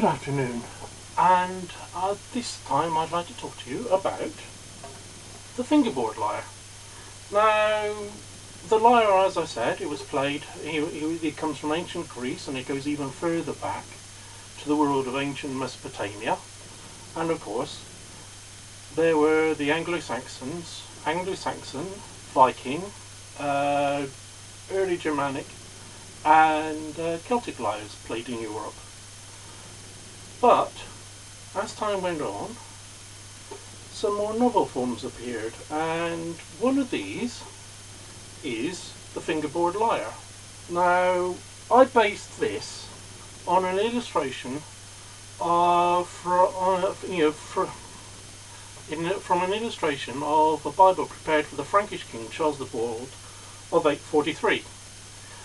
Good afternoon, and uh, this time I'd like to talk to you about the fingerboard lyre. Now, the lyre, as I said, it was played, it, it comes from ancient Greece and it goes even further back to the world of ancient Mesopotamia. And of course, there were the Anglo-Saxons, Anglo-Saxon, Viking, uh, early Germanic, and uh, Celtic lyres played in Europe. But, as time went on, some more novel forms appeared, and one of these is the fingerboard lyre. Now, I based this on an illustration of, uh, you know, in, from an illustration of a Bible prepared for the Frankish king Charles the Bald of 843.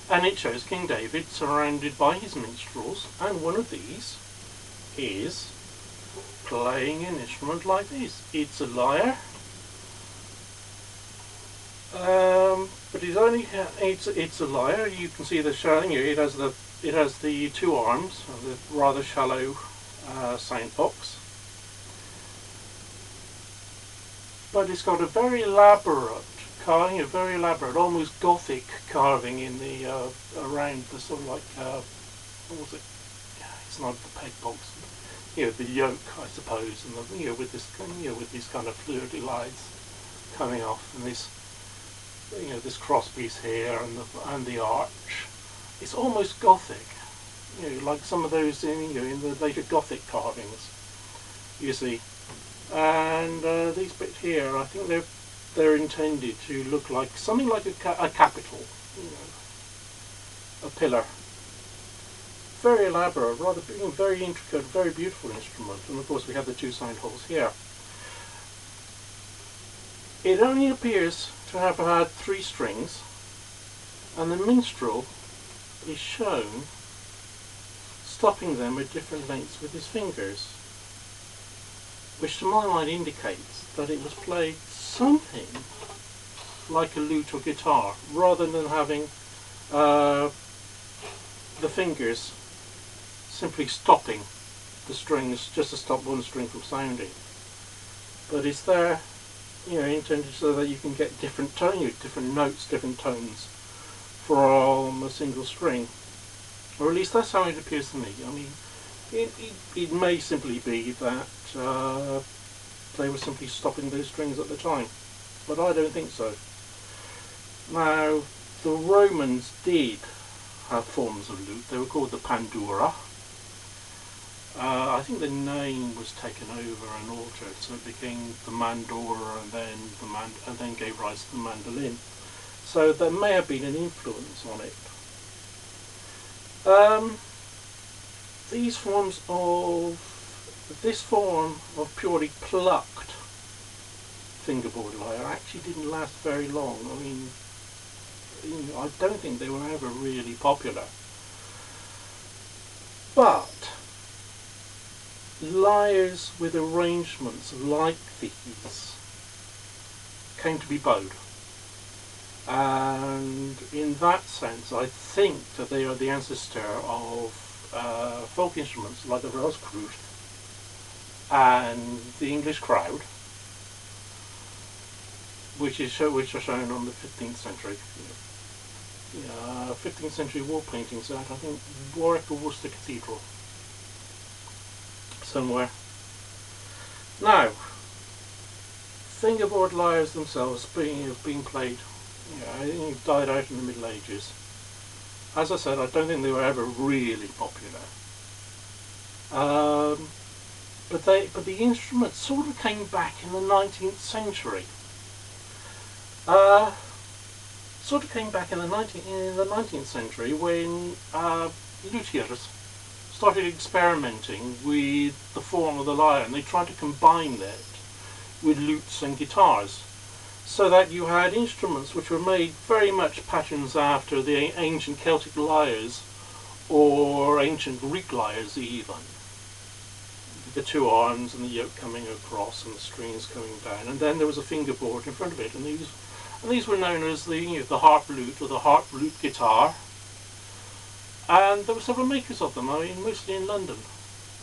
And it shows King David surrounded by his minstrels, and one of these is playing an instrument like this. It's a lyre, um, but it's only it's it's a lyre. You can see the showing. It has the it has the two arms, the rather shallow uh, sound box, but it's got a very elaborate carving, a very elaborate, almost gothic carving in the uh, around the sort of like uh, what was it? Not the peg box, you know, the yoke, I suppose, and the, you know, with this, you know, with these kind of fleur-de lines coming off, and this, you know, this cross piece here, and the and the arch. It's almost gothic, you know, like some of those in you know in the later gothic carvings. You see, and uh, these bits here, I think they're they're intended to look like something like a, ca a capital, you know, a pillar very elaborate, rather very intricate, very beautiful instrument. And of course we have the two sound holes here. It only appears to have had three strings and the minstrel is shown stopping them at different lengths with his fingers which to my mind indicates that it was played something like a lute or guitar rather than having uh, the fingers simply stopping the strings just to stop one string from sounding. But it's there, you know, intended so that you can get different tone, different notes, different tones from a single string. Or at least that's how it appears to me. I mean, it, it, it may simply be that uh, they were simply stopping those strings at the time. But I don't think so. Now, the Romans did have forms of lute. They were called the pandura. Uh, I think the name was taken over and altered, so it became the mandora and then the man and then gave rise to the mandolin. So there may have been an influence on it. Um, these forms of this form of purely plucked fingerboard lyre actually didn't last very long. I mean, I don't think they were ever really popular. But lyres with arrangements like these came to be bowed. And in that sense, I think that they are the ancestor of uh, folk instruments like the Welsh crwth and the English crowd, which is show, which are shown on the 15th century. Uh, 15th century wall paintings at I think Warwick or Worcester Cathedral somewhere. Now, fingerboard lyres themselves being being played, I think died out in the Middle Ages. As I said, I don't think they were ever really popular. Um, but they, but the instrument sort of came back in the 19th century. Uh, sort of came back in the 19th, in the 19th century when uh, luthiers started experimenting with the form of the lyre and they tried to combine that with lutes and guitars so that you had instruments which were made very much patterns after the ancient Celtic lyres or ancient Greek lyres even. The two arms and the yoke coming across and the strings coming down. And then there was a fingerboard in front of it. And these and these were known as the, you know, the harp lute or the harp lute guitar and there were several makers of them, I mean mostly in London.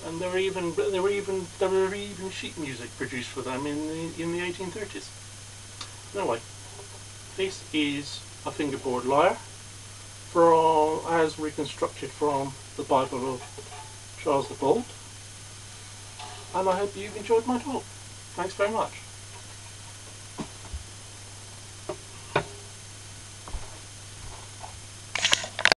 and there were even there were even there were even sheet music produced for them in the in the 1830s. Anyway, this is a fingerboard lyre, from as reconstructed from the Bible of Charles the Bald, and I hope you've enjoyed my talk. Thanks very much.